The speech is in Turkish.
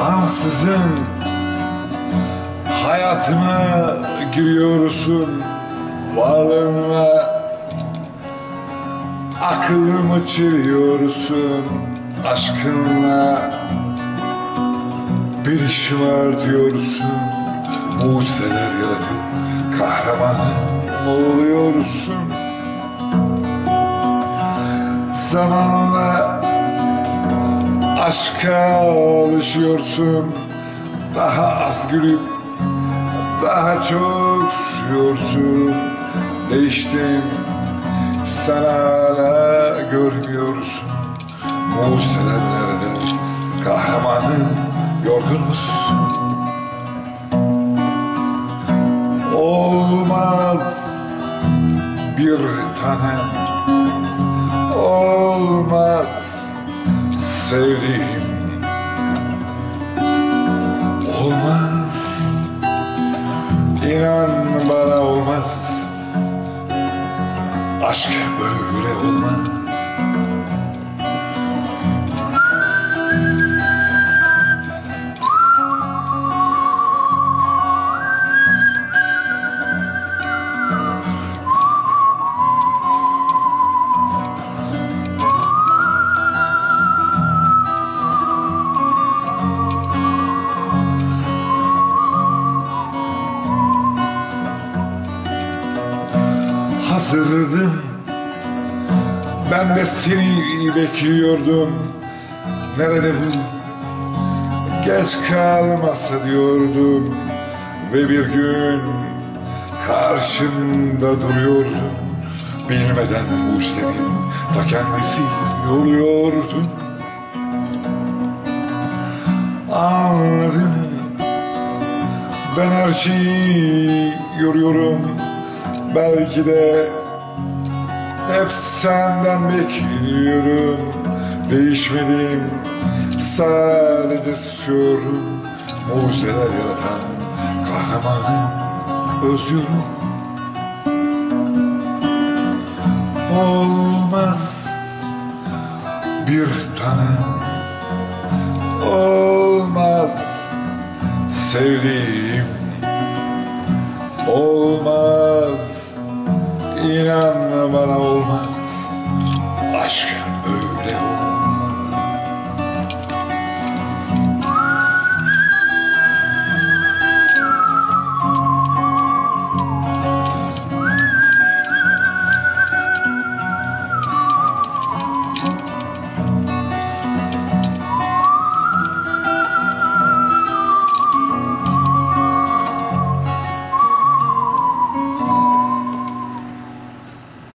ansızın hayatıma giriyorsun. Varlığınla aklımı çeliyorsun aşkınla bir işim var diyorsun. Mucizeler yaratıp kahraman oluyorsun. Zamanla aşka alışıyorsun. Daha az gülüp daha çok suyorsun değiştin sen hala görmüyorsun. Mucizeler nerede? Kahramanım yorgun musun? Olmaz bir tanem. Olmaz sevdiğim olmaz. İnan bana olmaz. Aşk böyle olmaz hazırdım Ben de seni bekliyordum. Nerede bu? Geç kalmasa diyordum. Ve bir gün Karşında duruyordum. Bilmeden bu senin Ta kendisi yoluyordun Anladım. Ben her şeyi yoruyorum Belki de hep senden bekliyorum. Değişmedim. Sadece susuyorum. Mucizeler yaratan kahramanı özlüyorum. Olmaz bir tanem. Olmaz sevdiğim. Olmaz inanma bana olmaz. Aşk öyle.